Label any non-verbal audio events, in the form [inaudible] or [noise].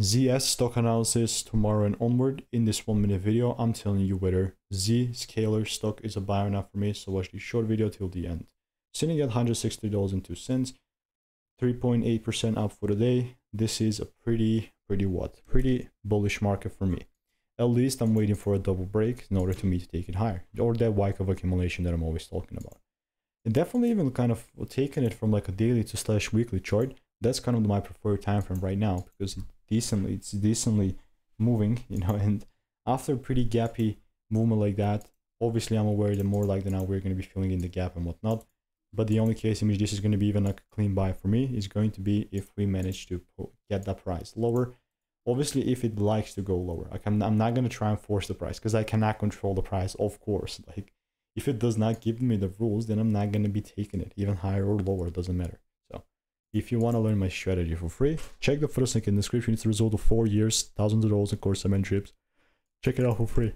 ZS stock analysis tomorrow and onward. In this one minute video, I'm telling you whether Zscaler stock is a buy or not for me. So watch the short video till the end. Sitting at $160.02, 3.8% up for the day. This is a pretty, pretty what? Pretty bullish market for me. At least I'm waiting for a double break in order to me to take it higher. Or that Wyckoff accumulation that I'm always talking about. And definitely even kind of taking it from like a daily to slash weekly chart. That's kind of my preferred time frame right now because it decently it's decently moving, [laughs] you know, and after a pretty gappy movement like that, obviously I'm aware that more like than now we're going to be filling in the gap and whatnot. But the only case in which this is going to be even a clean buy for me is going to be if we manage to get that price lower. Obviously, if it likes to go lower, like I'm, I'm not going to try and force the price because I cannot control the price, of course. [laughs] Like if it does not give me the rules, then I'm not going to be taking it even higher or lower. Doesn't matter. If you want to learn my strategy for free, check the first link in the description. It's the result of four years, thousands of dollars in course and trips. Check it out for free.